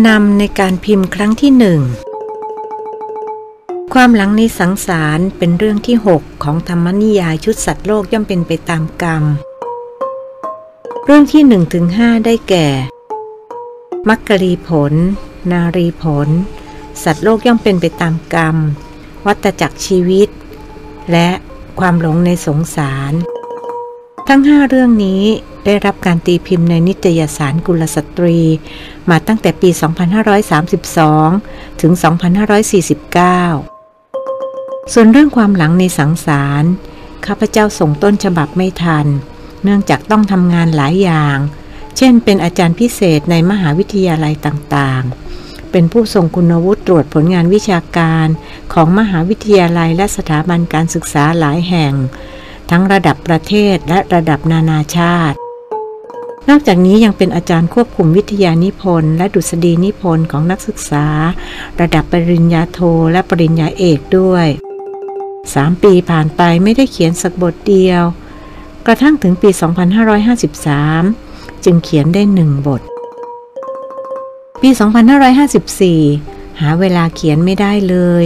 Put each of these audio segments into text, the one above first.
ำนำในการพิมพ์ครั้งที่หนึ่งความหลังในสังสารเป็นเรื่องที่ 6 ของธรรมนิยายชุดสัตว์โลกย่อมเป็นไปตามกรรม เรื่องที่1ถึง5ได้แก่ มักกรีผล นารีผล สัตว์โลกย่อมเป็นไปตามกรรม วัตจักรชีวิต และความหลงในสงสาร ทั้งห้าเรื่องนี้ ได้รับการตีพิมพ์ในนิตยสารกุลสตรี มาตั้งแต่ปี 2532 ถึง 2549 ส่วนเรื่องความหลังในสังสาร ข้าพเจ้าส่งต้นฉบับไม่ทัน เนื่องจากต้องทำงานหลายอย่าง เช่น เป็นอาจารย์พิเศษในมหาวิทยาลัยต่างๆเป็นผู้ทรงคุณวุฒิตรวจผลงานวิชาการของมหาวิทยาลัยและสถาบันการศึกษาหลายแห่ง ทั้งระดับประเทศและระดับนานาชาติ นอกจากนี้ยังเป็นอาจารย์ควบคุมวิทยานิพนธ์และดุษฎีนิพนธ์ของนักศึกษา ระดับปริญญาโทและปริญญาเอกด้วยสามปีผ่านไปไม่ได้เขียนสักบทเดียว กระทั่งถึงปี 2553 จึงเขียนได้หนึ่งบท ปี 2554 หาเวลาเขียนไม่ได้เลย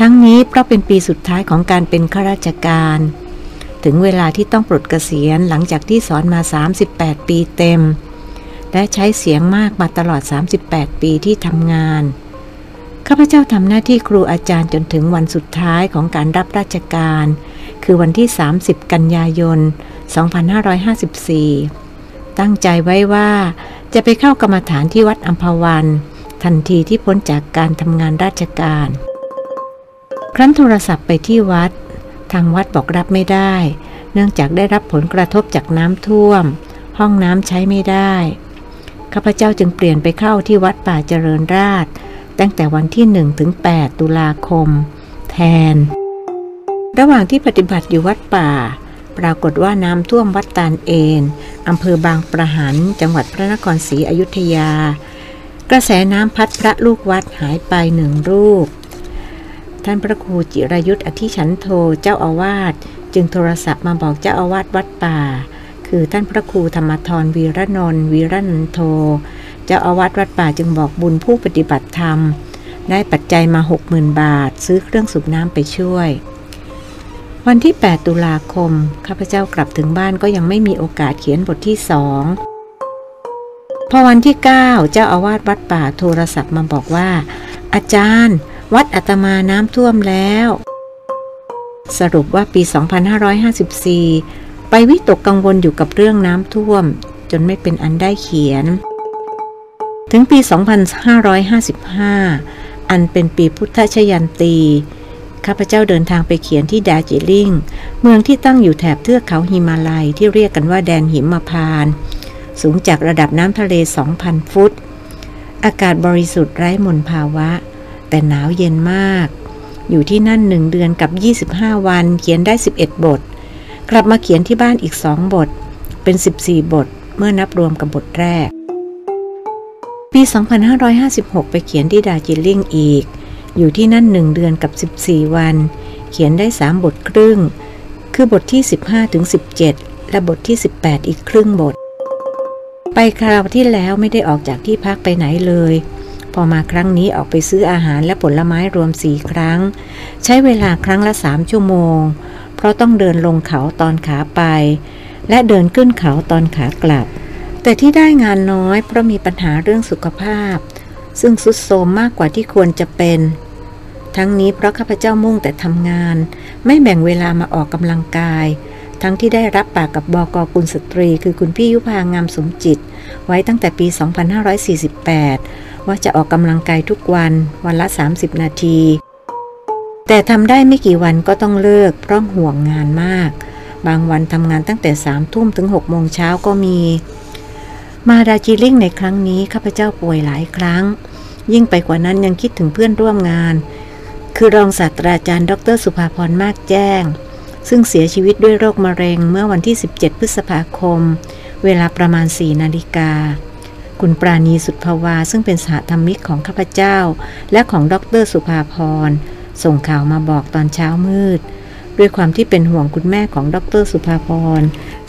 ทั้งนี้เพราะเป็นปีสุดท้ายของการเป็นข้าราชการ ถึงเวลาที่ต้องปลดเกษียณหลังจากที่สอนมา 38 ปีเต็ม และใช้เสียงมากมาตลอด 38 ปีที่ทำงาน ข้าพเจ้าทำหน้าที่ครูอาจารย์จนถึงวันสุดท้ายของการรับราชการ คือวันที่ 30 กันยายน 2554 ตั้งใจไว้ว่าจะไปเข้ากรรมฐานที่วัดอัมพวัน ทันทีที่พ้นจากการทำงานราชการ ครั้นโทรศัพท์ไปที่วัด ทางวัดบอกรับไม่ได้ เนื่องจากได้รับผลกระทบจากน้ำท่วม ห้องน้ำใช้ไม่ได้ ข้าพเจ้าจึงเปลี่ยนไปเข้าที่วัดป่าเจริญราษฎร์ตั้งแต่วันที่1ถึง8ตุลาคม แทน ระหว่างที่ปฏิบัติอยู่วัดป่า ปรากฏว่าน้ำท่วมวัดตาลเอนอำเภอบางประหันจังหวัดพระนครศรีอยุธยา กระแสน้ำพัดพระลูกวัดหายไปหนึ่งรูป ท่านพระครูจิรายุทธอธิฉันโทเจ้าอาวาสจึงโทรศัพท์มาบอกเจ้าอาวาสวัดป่า คือท่านพระครูธรรมทรวีระนนท์วีระนันโท เจ้าอาวาสวัดป่าจึงบอกบุญผู้ปฏิบัติธรรม ได้ปัจจัยมา 60,000 บาท ซื้อเครื่องสูบน้ำไปช่วย วันที่ 8 ตุลาคม ข้าพเจ้ากลับถึงบ้านก็ยังไม่มีโอกาสเขียนบทที่สองพอวันที่ 9 เจ้าอาวาสวัดป่าโทรศัพท์มาบอกว่า อาจารย์ วัดอัตมาน้ำท่วมแล้ว สรุปว่าปี 2554 ไปวิตกกังวลอยู่กับเรื่องน้ำท่วม จนไม่เป็นอันได้เขียน ถึงปี 2555 อันเป็นปีพุทธชยันตี ข้าพเจ้าเดินทางไปเขียนที่ดาจิลิง เมืองที่ตั้งอยู่แถบเทือกเขาหิมาลัยที่เรียกกันว่าแดนหิมพาน สูงจากระดับน้ำทะเล 2,000 ฟุต อากาศบริสุทธิ์ไร้มลภาวะ แต่หนาวเย็นมาก อยู่ที่นั่นหนึ่งเดือนกับ 25 วัน เขียนได้ 11 บท กลับมาเขียนที่บ้านอีกสองบท เป็น 14 บท เมื่อนับรวมกับบทแรก ปี 2556 ไปเขียนที่ดาจิลลิงอีก อยู่ที่นั่นหนึ่งเดือนกับ 14 วัน เขียนได้ 3 บทครึ่ง คือบทที่ 15ถึง17 และบทที่ 18 อีกครึ่งบท ไปคราวที่แล้วไม่ได้ออกจากที่พักไปไหนเลย พอมาครั้งนี้ออกไปซื้ออาหารและผลไม้รวมสี่ครั้ง ใช้เวลาครั้งละสามชั่วโมง เพราะต้องเดินลงเขาตอนขาไป และเดินขึ้นเขาตอนขากลับ แต่ที่ได้งานน้อยเพราะมีปัญหาเรื่องสุขภาพ ซึ่งสุดโทมมากกว่าที่ควรจะเป็น ทั้งนี้เพราะข้าพเจ้ามุ่งแต่ทำงาน ไม่แบ่งเวลามาออกกำลังกายทั้งที่ได้รับปากกับบอกกุลสตรี คือคุณพี่ยุพางามสมจิต ไว้ตั้งแต่ปี 2548 ว่าจะออกกำลังกายทุกวันวันละ 30 นาที แต่ทำได้ไม่กี่วันก็ต้องเลิก เพราะห่วงงานมาก บางวันทำงานตั้งแต่สามทุ่มถึง6โมงเช้าก็มี มาดาจิลิ่งในครั้งนี้ข้าพเจ้าป่วยหลายครั้ง ยิ่งไปกว่านั้นยังคิดถึงเพื่อนร่วมงาน คือรองศาสตราจารย์ ดร สุภาพรมากแจ้ง ซึ่งเสียชีวิตด้วยโรคมะเร็งเมื่อวันที่ 17 พฤษภาคม เวลาประมาณ 4 นาฬิกา คุณปราณีสุดภาวาซึ่งเป็นสหธรรมิกของข้าพเจ้า และของดรสุภาพรส่งข่าวมาบอกตอนเช้ามืด ด้วยความที่เป็นห่วงคุณแม่ของดรสุภาพร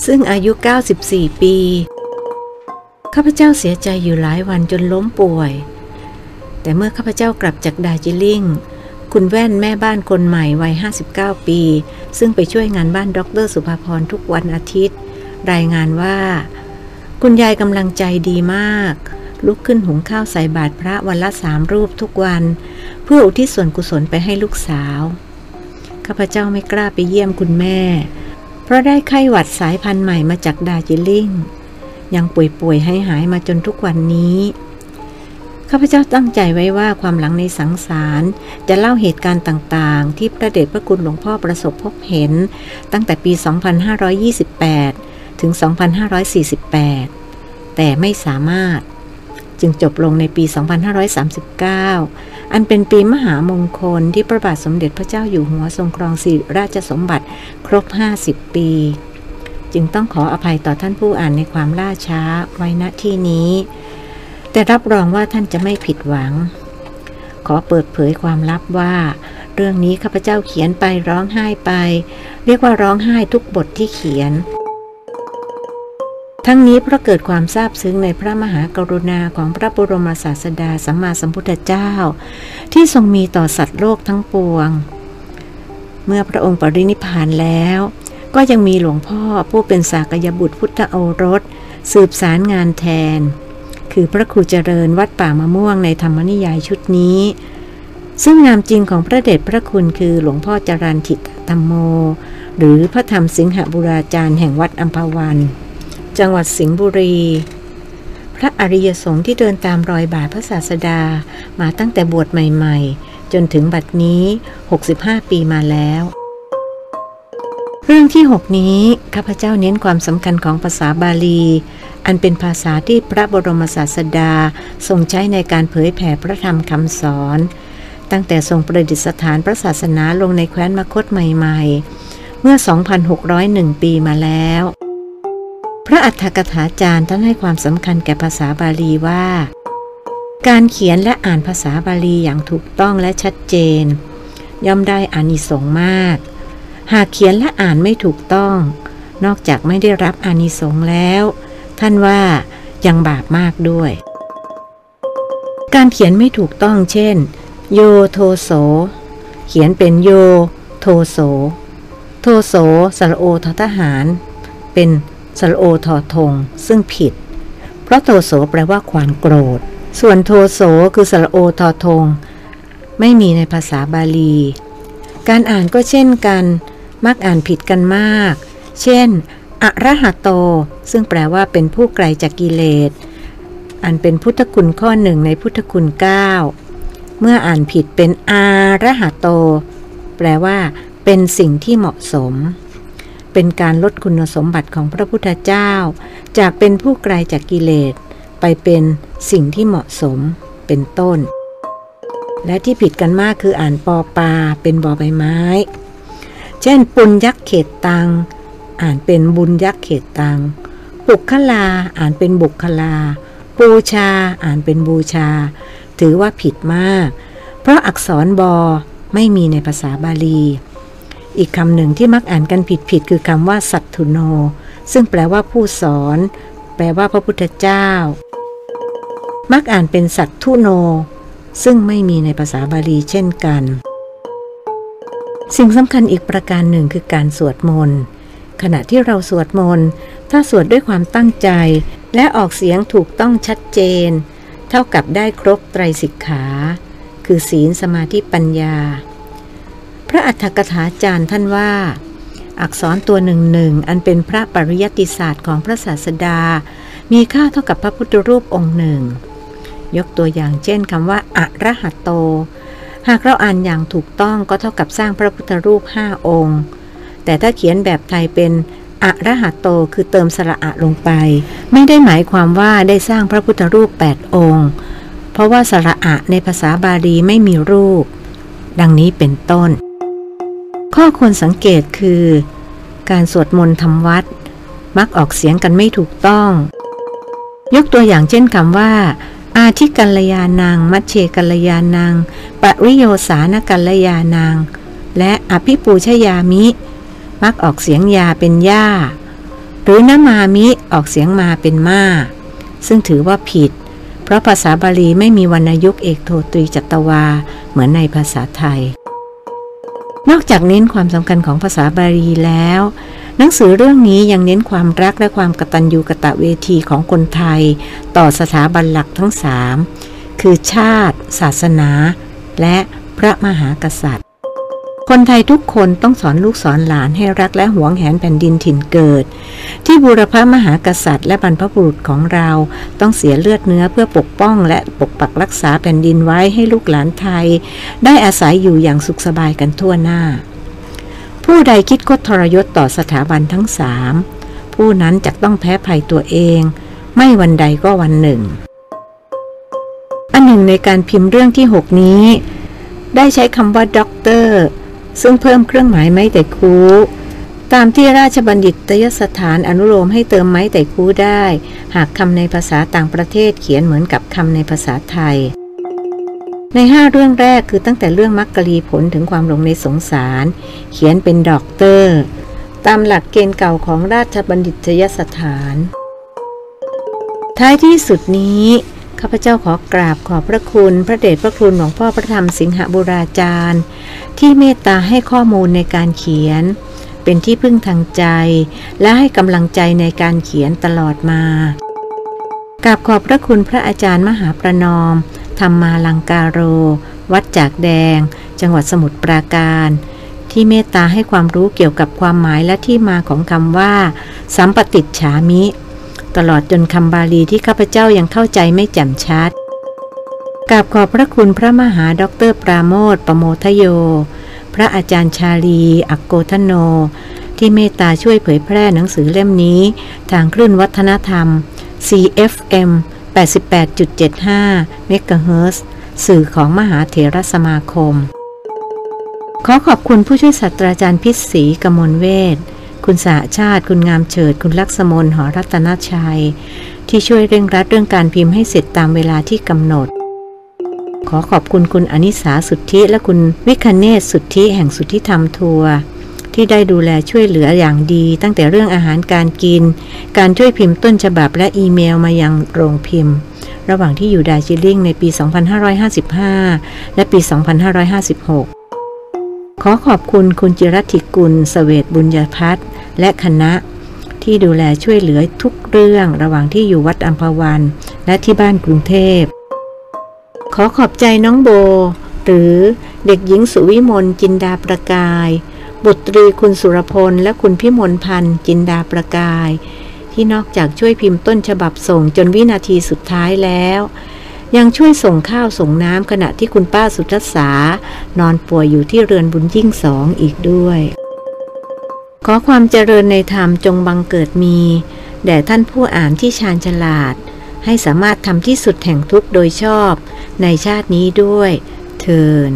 ซึ่งอายุ 94 ปี ข้าพเจ้าเสียใจอยู่หลายวันจนล้มป่วย แต่เมื่อข้าพเจ้ากลับจากดาจิลิงคุณแว่นแม่บ้านคนใหม่วัย 59 ปี ซึ่งไปช่วยงานบ้านดรสุภาพรทุกวันอาทิตย์ รายงานว่า คุณยายกำลังใจดีมาก ลุกขึ้นหุงข้าวใส่บาตรพระวันละสามรูปทุกวัน เพื่ออุทิศส่วนกุศลไปให้ลูกสาว ข้าพเจ้าไม่กล้าไปเยี่ยมคุณแม่ เพราะได้ไข้หวัดสายพันธุ์ใหม่มาจากดาจิลิงยังป่วยๆให้หายมาจนทุกวันนี้ ข้าพเจ้าตั้งใจไว้ว่าความหลังในสังสารจะเล่าเหตุการณ์ต่างๆ ที่พระเดชพระคุณหลวงพ่อประสบพบเห็น ตั้งแต่ปี 2528 ถึง 2548 แต่ไม่สามารถจึงจบลงในปี 2539 อันเป็นปีมหามงคลที่พระบาทสมเด็จพระเจ้าอยู่หัวทรงครองสิริราชสมบัติครบ 50 ปี จึงต้องขออภัยต่อท่านผู้อ่านในความล่าช้าไว้ณที่นี้ แต่รับรองว่าท่านจะไม่ผิดหวัง ขอเปิดเผยความลับว่า เรื่องนี้ข้าพเจ้าเขียนไปร้องไห้ไป เรียกว่าร้องไห้ทุกบทที่เขียน ทั้งนี้เพราะเกิดความซาบซึ้งในพระมหากรุณาของพระบรมศาสดาสัมมาสัมพุทธเจ้า ที่ทรงมีต่อสัตว์โลกทั้งปวง เมื่อพระองค์ปรินิพานแล้ว ก็ยังมีหลวงพ่อผู้เป็นสากยบุตรพุทธโอรส สืบสารงานแทน คือพระครูเจริญวัดป่ามะม่วงในธรรมนิยายชุดนี้ ซึ่งงามจริงของพระเดชพระคุณคือหลวงพ่อจรันทิตธรรมโม หรือพระธรรมสิงหบุราจารย์แห่งวัดอัมพวัน จังหวัดสิงห์บุรี พระอริยสงฆ์ที่เดินตามรอยบาทพระศาสดามาตั้งแต่บวชใหม่ๆ จนถึงบัดนี้ 65 ปีมาแล้ว เรื่องที่ 6 นี้ ข้าพเจ้าเน้นความสำคัญของภาษาบาลี อันเป็นภาษาที่พระบรมศาสดาทรงใช้ในการเผยแผ่พระธรรมคำสอน ตั้งแต่ทรงประดิษฐานพระศาสนาลงในแคว้นมคตใหม่ ๆ เมื่อ 2,601 ปีมาแล้ว พระอัฏฐกถาจารย์ท่านให้ความสำคัญแก่ภาษาบาลีว่า การเขียนและอ่านภาษาบาลีอย่างถูกต้องและชัดเจน ย่อมได้อานิสงส์มาก หากเขียนและอ่านไม่ถูกต้อง นอกจากไม่ได้รับอานิสงส์แล้ว ท่านว่ายังบาปมากด้วย การเขียนไม่ถูกต้องเช่น โยโทโส เขียนเป็นโย โทโส โทโสสระโอททหาร เป็น สโอทอทง ซึ่งผิด เพราะโทโสแปลว่าความโกรธ ส่วนโทโสคือสโอทอทง ไม่มีในภาษาบาลี การอ่านก็เช่นกัน มักอ่านผิดกันมาก เช่นอระหะโต ซึ่งแปลว่าเป็นผู้ไกลจากกิเลส อันเป็นพุทธคุณข้อหนึ่งในพุทธคุณ 9 เมื่ออ่านผิดเป็นอาระหะโต แปลว่า เป็นสิ่งที่เหมาะสม เป็นการลดคุณสมบัติของพระพุทธเจ้า จากเป็นผู้ไกลจากกิเลส ไปเป็นสิ่งที่เหมาะสมเป็นต้น และที่ผิดกันมากคืออ่านปอปาเป็นบอใบไม้ เช่น ปุญยักษ์เขตตัง อ่านเป็นบุญยักษ์เขตตัง ปุกขลาอ่านเป็นบุกขลา ปูชาอ่านเป็นบูชา ถือว่าผิดมาก เพราะอักษรบอไม่มีในภาษาบาลี อีกคำหนึ่งที่มักอ่านกันผิดผิดคือคำว่า สัตถุโน ซึ่งแปลว่าผู้สอน แปลว่าพระพุทธเจ้า มักอ่านเป็นสัตทุโน ซึ่งไม่มีในภาษาบาลีเช่นกัน สิ่งสำคัญอีกประการหนึ่งคือการสวดมนต์ขณะที่เราสวดมนต์ถ้าสวดด้วยความตั้งใจ และออกเสียงถูกต้องชัดเจน เท่ากับได้ครบไตรสิกขา คือศีลสมาธิปัญญา พระอัฏฐกถาจารย์ท่านว่า อักษรตัวหนึ่งหนึ่งอันเป็นพระปริยติศาสตร์ของพระศาสดา มีค่าเท่ากับพระพุทธรูปองค์หนึ่ง ยกตัวอย่างเช่นคำว่าอะระหะโต หากเราอ่านอย่างถูกต้องก็เท่ากับสร้างพระพุทธรูปห้าองค์ แต่ถ้าเขียนแบบไทยเป็นอะระหะโตคือเติมสระอะลงไป ไม่ได้หมายความว่าได้สร้างพระพุทธรูป 8 องค์ เพราะว่าสระอะในภาษาบาลีไม่มีรูป ดังนี้เป็นต้น ข้อควรสังเกตคือ การสวดมนต์ทำวัด มักออกเสียงกันไม่ถูกต้อง ยกตัวอย่างเช่นคำว่า อาทิกัลยานังมัชเชกัลยานังปริโยสานกัลยานังและอภิปูชยามิ มักออกเสียงยาเป็นย่า หรือน้ำมามิออกเสียงมาเป็นมาซึ่งถือว่าผิดเพเพราะภาษาบาลีไม่มีวรรณยุกต์เอกโทตรีจัตวา เหมือนในภาษาไทย นอกจากเน้นความสำคัญของภาษาบาลีแล้ว หนังสือเรื่องนี้ยังเน้นความรักและความกตัญญูกะตะเวทีของคนไทย ต่อสถาบันหลักทั้งสามคือชาติ ศาสนา และพระมหากษัตริย์ คนไทยทุกคนต้องสอนลูกสอนหลานให้รักและหวงแหนแผ่นดินถิ่นเกิด ที่บูรพมหากษัตริย์และบรรพบุรุษของเราต้องเสียเลือดเนื้อเพื่อปกป้องและปกปักรักษาแผ่นดินไว้ให้ลูกหลานไทย ได้อาศัยอยู่อย่างสุขสบายกันทั่วหน้า ผู้ใดคิดคดทรยศต่อสถาบันทั้งสามผู้นั้นจะต้องแพ้ภัยตัวเอง ไม่วันใดก็วันหนึ่ง อันหนึ่งในการพิมพ์เรื่องที่ 6 นี้ ได้ใช้คำว่าด็อกเตอร์ ซึ่งเพิ่มเครื่องหมายไม้แต่คูตามที่ราชบัณฑิตยสถานอนุโลมให้เติมไม้แต่คูได้ หากคำในภาษาต่างประเทศเขียนเหมือนกับคำในภาษาไทย ในห้าเรื่องแรกคือตั้งแต่เรื่องมักกะลีผลถึงความหลงในสงสาร เขียนเป็นด็อกเตอร์ ตามหลักเกณฑ์เก่าของราชบัณฑิตยสถาน ท้ายที่สุดนี้ ข้าพเจ้าขอกราบขอบพระคุณ พระเดชพระคุณหลวงพ่อพระธรรมสิงหบุราจารย์ ที่เมตตาให้ข้อมูลในการเขียน เป็นที่พึ่งทางใจ และให้กำลังใจในการเขียนตลอดมากราบขอบพระคุณพระอาจารย์มหาประนอม ธรรมาลังการโร วัดจากแดง จังหวัดสมุทรปราการ ที่เมตตาให้ความรู้เกี่ยวกับความหมายและที่มาของคำว่า สัมปติฉามิ ตลอดจนคำบาลีที่ข้าพเจ้ายังเข้าใจไม่แจ่มชัดกราบขอบพระคุณพระมหาด็อกเตอร์ปราโมทปโมทโย พระอาจารย์ชาลี อักโกทโน ที่เมตตาช่วยเผยแพร่หนังสือเล่มนี้ ทางคลื่นวัฒนธรรม CFM 88.75เมกะเฮิรตซ์สื่อของมหาเถรสมาคม ขอขอบคุณผู้ช่วยศาสตราจารย์พิศรีกมลเวท คุณสาชาติ คุณงามเฉิด คุณลักษมนหอรัตนชัย ที่ช่วยเร่งรัดเรื่องการพิมพ์ให้เสร็จตามเวลาที่กำหนด ขอขอบคุณคุณอนิสาสุทธิ และคุณวิคเนศสุทธิแห่งสุทธิธรรมทัวร์ที่ได้ดูแลช่วยเหลืออย่างดี ตั้งแต่เรื่องอาหารการกิน การช่วยพิมพ์ต้นฉบับและอีเมลมายังโรงพิมพ์ ระหว่างที่อยู่ดาจิลิงในปี 2555 และปี 2556 ขอขอบคุณคุณจิรัติกุลสเสวตบุญญพัฒน์และคณะ ที่ดูแลช่วยเหลือทุกเรื่องระหว่างที่อยู่วัดอัมพวัน และที่บ้านกรุงเทพ ขอขอบใจน้องโบ หรือเด็กหญิงสุวิมลจินดาประกาย บุตรีคุณสุรพลและคุณพิมลพันธ์จินดาประกาย ที่นอกจากช่วยพิมพ์ต้นฉบับส่งจนวินาทีสุดท้ายแล้ว ยังช่วยส่งข้าวส่งน้ำขณะที่คุณป้าสุทัศานอนป่วยอยู่ที่เรือนบุญยิ่งสองอีกด้วย ขอความเจริญในธรรมจงบังเกิดมี แด่ท่านผู้อ่านที่ชาญฉลาด ให้สามารถทำที่สุดแห่งทุกโดยชอบ ในชาตินี้ด้วยเทิน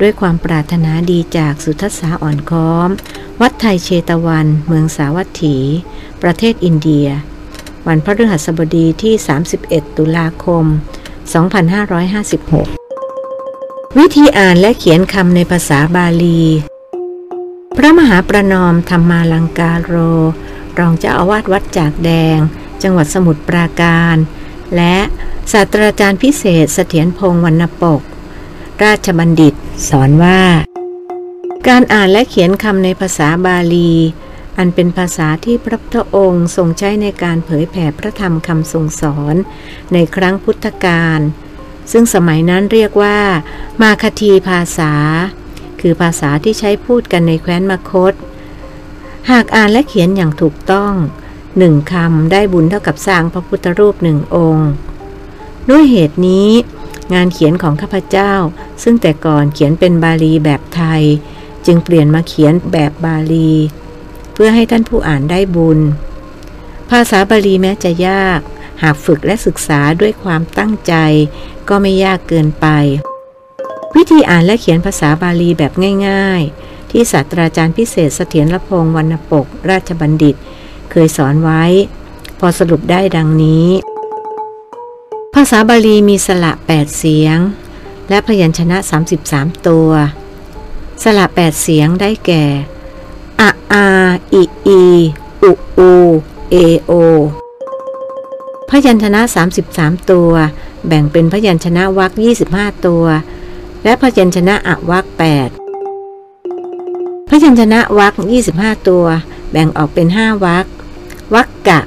ด้วยความปรารถนาดีจากสุทัศาอ่อนค้อม วัดไทยเชตวัน เมืองสาวัตถี ประเทศอินเดีย วันพฤหัสบดีที่ 31 ตุลาคม 2556 วิธีอ่านและเขียนคำในภาษาบาลี พระมหาประนอมธรรมาลังการโร รองเจ้าอาวาสวัดจากแดง จังหวัดสมุทรปราการ และศาสตราจารย์พิเศษเสถียรพงศ์วรรณปก ราชบัณฑิต สอนว่า การอ่านและเขียนคำในภาษาบาลี อันเป็นภาษาที่พระพุทธองค์ทรงใช้ในการเผยแผ่พระธรรมคำทรงสอน ในครั้งพุทธกาลซึ่งสมัยนั้นเรียกว่า มาคทีภาษา คือภาษาที่ใช้พูดกันในแคว้นมคต หากอ่านและเขียนอย่างถูกต้องหนึ่งคำได้บุญเท่ากับสร้างพระพุทธรูปหนึ่งองค์ ด้วยเหตุนี้ งานเขียนของข้าพเจ้า ซึ่งแต่ก่อนเขียนเป็นบาลีแบบไทย จึงเปลี่ยนมาเขียนแบบบาลี เพื่อให้ท่านผู้อ่านได้บุญ ภาษาบาลีแม้จะยาก หากฝึกและศึกษาด้วยความตั้งใจ ก็ไม่ยากเกินไป วิธีอ่านและเขียนภาษาบาลีแบบง่าย ๆ ที่ศาสตราจารย์พิเศษเสถียรละพงวรรณปก ราชบัณฑิต เคยสอนไว้ พอสรุปได้ดังนี้ ภาษาบาลีมีสระ 8 เสียง และพยัญชนะ 33 ตัว สระ 8 เสียงได้แก่ อะอาอิอีอุอูเอโอพยัญชนะ 33 ตัว แบ่งเป็นพยัญชนะวรรค25 ตัว และพยัญชนะอะวรรค8พยัญชนะวรรค25 ตัว แบ่งออกเป็น 5วรรควรรคกะ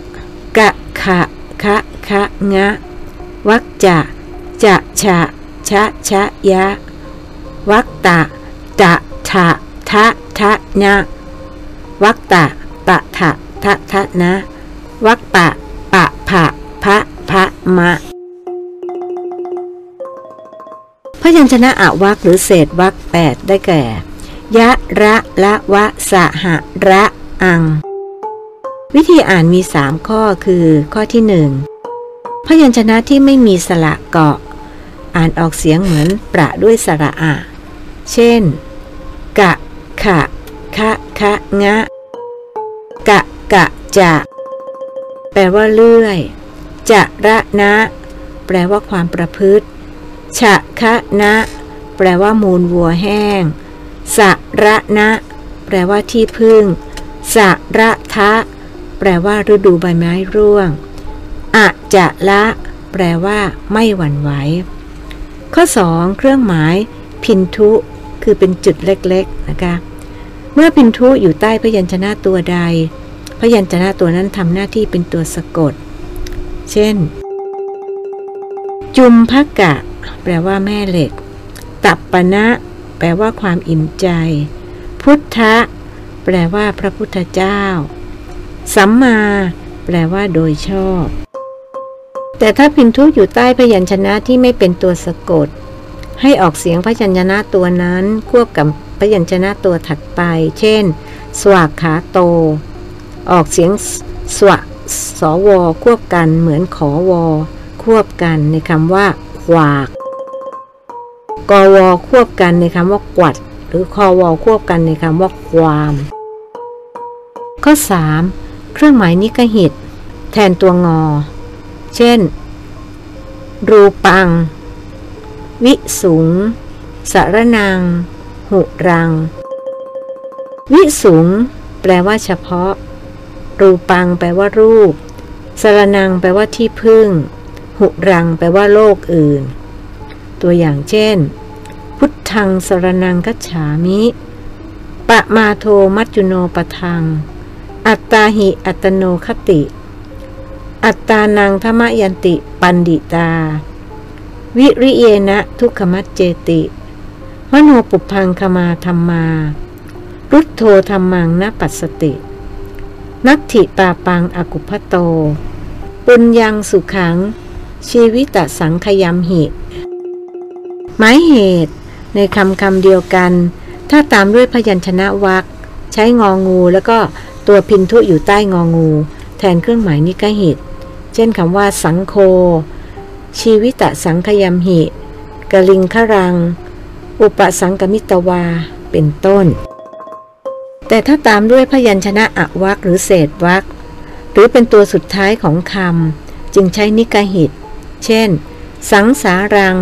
กะขะคะคะงะวรรคจะจะฉะชะชะยะวักตะตะทะทะทะนะ วักตะตะทะทะทะนะ วักปะ ปะผะพะพะมะ พยัญชนะอะวักหรือเศษวักแปดได้แก่ ยะ ระ ละวะ สะหะ ระ อัง วิธีอ่านมีสามข้อคือ ข้อที่หนึ่งพยัญชนะที่ไม่มีสระเกาะ อ่านออกเสียงเหมือนประด้วยสระอะ เช่น กะ ขะ คะ คะงะ กะกะจะ แปลว่าเลื่อย จะระนะ แปลว่าความประพฤติ ฉะคะนะ แปลว่ามูลวัวแห้ง สะระนะ แปลว่าที่พึ่ง สะระทะ แปลว่าฤดูใบไม้ร่วง อะจะละ แปลว่าไม่หวั่นไหว ข้อ 2 เครื่องหมาย พินทุ คือเป็นจุดเล็กๆ นะคะ เมื่อพินทุอยู่ใต้พยัญชนะตัวใด พยัญชนะตัวนั้นทำหน้าที่เป็นตัวสะกด เช่น จุมพกะ แปลว่าแม่เหล็ก ตับปณะแปลว่าความอิ่มใจ พุทธะ แปลว่าพระพุทธเจ้า สัมมา แปลว่าโดยชอบ แต่ถ้าพินทุอยู่ใต้พยัญชนะที่ไม่เป็นตัวสะกด ให้ออกเสียงพยัญชนะตัวนั้นควบกับ พยัญชนะตัวถัดไป เช่น สวากขาโต ออกเสียงสวสวควบกันเหมือนขอวอควบกันในคำว่าขวากกวควบกันในคำว่ากวัด หรือคอวควบกันในคำว่าความ ข้อ 3. เครื่องหมายนิกหิต แทนตัวงอ เช่น รูปัง วิสุงสารนัง หุรัง วิสุง แปลว่าเฉพาะ รูปัง แปลว่ารูปสารนัง แปลว่าที่พึ่ง หุรัง แปลว่าโลกอื่น ตัวอย่างเช่น พุทธังสารนังกัจฉามิปะมาโทมัจจุโนปทัง อัตตาหิอัตโนคติ อัตตานังธรรมยันติปันดิตา วิริเยนะทุกขมัจเจติ มโนปุพังคมาธรรมา รุตโทธรรมังนปัสสติ นัตถิปาปังอกุพโต ปุญญังสุขัง ชีวิตสังขยมหิ หมายเหตุ ในคำคำเดียวกัน ถ้าตามด้วยพยัญชนะวักใช้งองูแล้วก็ตัวพินทุอยู่ใต้งองู แทนเครื่องหมายนิกหิต เช่นคำว่าสังโค ชีวิตสังขยมหิกลิงครัง อุปสังกมิตวา เป็นต้น แต่ถ้าตามด้วยพยัญชนะอวักหรือเศษวักหรือเป็นตัวสุดท้ายของคำจึงใช้นิกหิต เช่น สังสารัง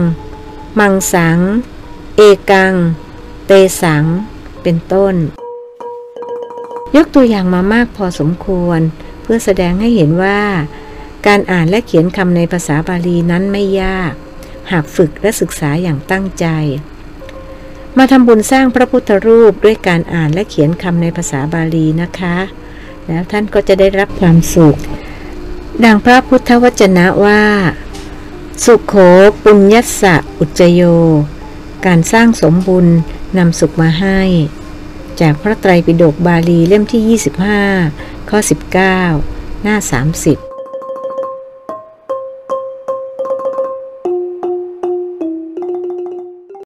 มังสัง เอกัง เตสัง เป็นต้น ยกตัวอย่างมามากพอสมควร เพื่อแสดงให้เห็นว่า การอ่านและเขียนคำในภาษาบาลีนั้นไม่ยาก หากฝึกและศึกษาอย่างตั้งใจ มาทำบุญสร้างพระพุทธรูปด้วยการอ่านและเขียนคำในภาษาบาลีนะคะ แล้วท่านก็จะได้รับความสุข ดังพระพุทธวจนะว่า สุขโขปุญญสะอุจโย การสร้างสมบุญนำสุขมาให้ จากพระไตรปิฎกบาลีเล่มที่ 25 ข้อ 19 หน้า 30